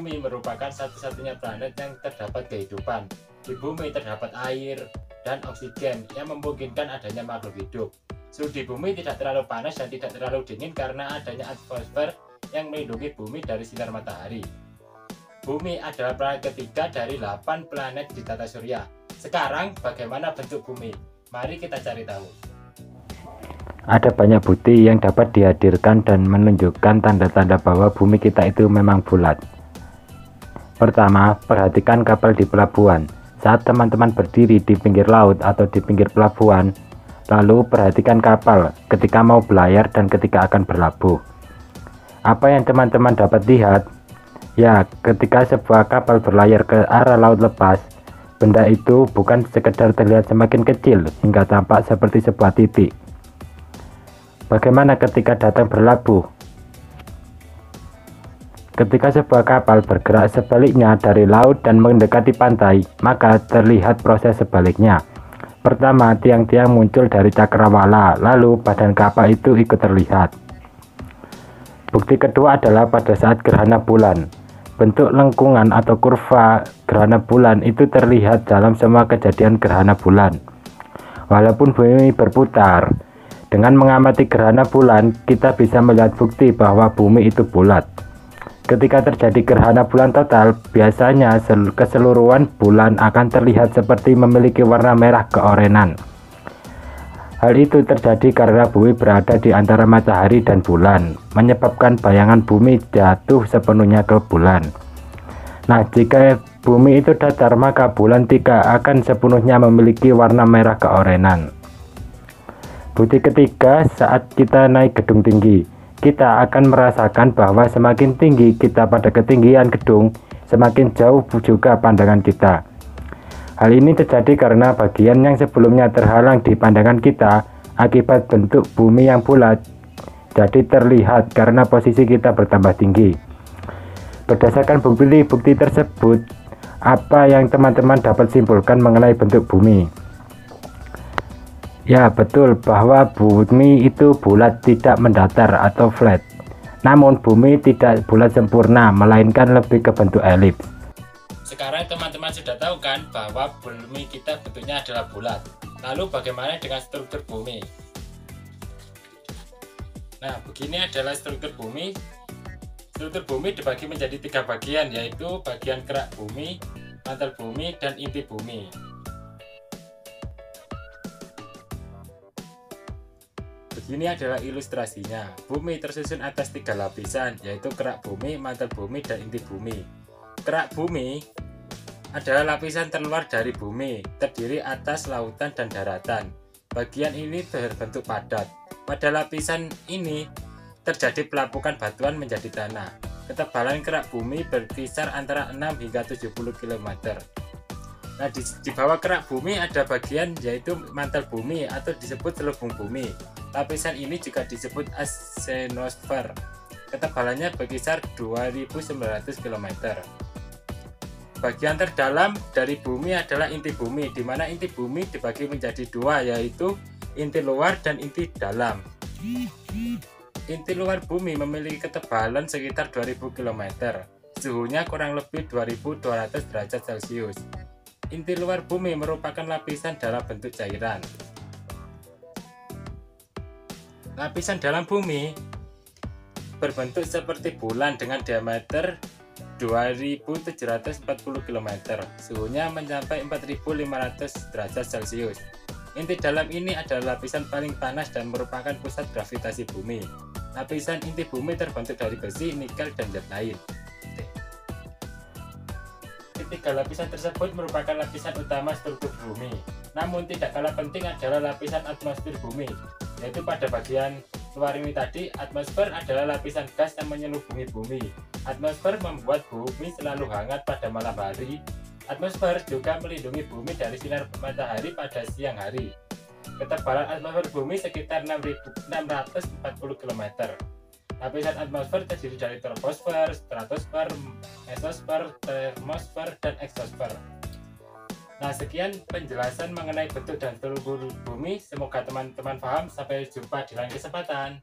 merupakan satu-satunya planet yang terdapat kehidupan. Di bumi terdapat air dan oksigen yang memungkinkan adanya makhluk hidup. Suhu di bumi tidak terlalu panas dan tidak terlalu dingin karena adanya atmosfer yang melindungi bumi dari sinar matahari. Bumi adalah planet ketiga dari 8 planet di tata surya. Sekarang bagaimana bentuk bumi? Mari kita cari tahu. Ada banyak bukti yang dapat dihadirkan dan menunjukkan tanda-tanda bahwa bumi kita itu memang bulat. Pertama, perhatikan kapal di pelabuhan. Saat teman-teman berdiri di pinggir laut atau di pinggir pelabuhan, lalu perhatikan kapal ketika mau belayar dan ketika akan berlabuh. Apa yang teman-teman dapat lihat? Ya, ketika sebuah kapal berlayar ke arah laut lepas, benda itu bukan sekedar terlihat semakin kecil hingga tampak seperti sebuah titik. Bagaimana ketika datang berlabuh? Ketika sebuah kapal bergerak sebaliknya dari laut dan mendekati pantai, maka terlihat proses sebaliknya. Pertama, tiang-tiang muncul dari cakrawala, lalu badan kapal itu ikut terlihat. Bukti kedua adalah pada saat gerhana bulan. Bentuk lengkungan atau kurva gerhana bulan itu terlihat dalam semua kejadian gerhana bulan. Walaupun bumi berputar, dengan mengamati gerhana bulan, kita bisa melihat bukti bahwa bumi itu bulat. Ketika terjadi gerhana bulan total, biasanya keseluruhan bulan akan terlihat seperti memiliki warna merah keorenan. Hal itu terjadi karena bumi berada di antara matahari dan bulan, menyebabkan bayangan bumi jatuh sepenuhnya ke bulan. Nah, jika bumi itu datar, maka bulan tidak akan sepenuhnya memiliki warna merah keorenan. Bukti ketiga, saat kita naik gedung tinggi, kita akan merasakan bahwa semakin tinggi kita pada ketinggian gedung, semakin jauh juga pandangan kita. Hal ini terjadi karena bagian yang sebelumnya terhalang di pandangan kita akibat bentuk bumi yang bulat jadi terlihat karena posisi kita bertambah tinggi. Berdasarkan bukti-bukti tersebut, apa yang teman-teman dapat simpulkan mengenai bentuk bumi? Ya, betul bahwa bumi itu bulat tidak mendatar atau flat. Namun bumi tidak bulat sempurna, melainkan lebih ke bentuk elips. Sekarang teman-teman sudah tahu kan bahwa bumi kita bentuknya adalah bulat. Lalu bagaimana dengan struktur bumi? Nah, begini adalah struktur bumi. Struktur bumi dibagi menjadi tiga bagian, yaitu bagian kerak bumi, mantel bumi, dan inti bumi. Begini adalah ilustrasinya. Bumi tersusun atas tiga lapisan, yaitu kerak bumi, mantel bumi, dan inti bumi. Kerak bumi adalah lapisan terluar dari bumi, terdiri atas lautan dan daratan. Bagian ini berbentuk padat. Pada lapisan ini terjadi pelapukan batuan menjadi tanah. Ketebalan kerak bumi berkisar antara 6 hingga 70 km. Nah, di, di bawah kerak bumi ada bagian yaitu mantel bumi atau disebut selubung bumi. Lapisan ini juga disebut asenosfer. Ketebalannya berkisar 2900 km. Bagian terdalam dari bumi adalah inti bumi, di mana inti bumi dibagi menjadi dua, yaitu inti luar dan inti dalam. Inti luar bumi memiliki ketebalan sekitar 2000 km, suhunya kurang lebih 2200 derajat Celcius. Inti luar bumi merupakan lapisan dalam bentuk cairan. Lapisan dalam bumi berbentuk seperti bulan dengan diameter 2740 km. Suhunya mencapai 4500 derajat Celcius. Inti dalam ini adalah lapisan paling panas dan merupakan pusat gravitasi bumi. Lapisan inti bumi terbentuk dari besi, nikel, dan zat lain. Ketiga lapisan tersebut merupakan lapisan utama struktur bumi. Namun tidak kalah penting adalah lapisan atmosfer bumi, yaitu pada bagian luar ini tadi, atmosfer adalah lapisan gas yang menyelubungi bumi. Atmosfer membuat bumi selalu hangat pada malam hari. Atmosfer juga melindungi bumi dari sinar matahari pada siang hari. Ketebalan atmosfer bumi sekitar 640 km. Lapisan atmosfer terdiri dari troposfer, stratosfer, mesosfer, termosfer, dan eksosfer. Nah, sekian penjelasan mengenai bentuk dan struktur bumi. Semoga teman-teman paham. Sampai jumpa di lain kesempatan.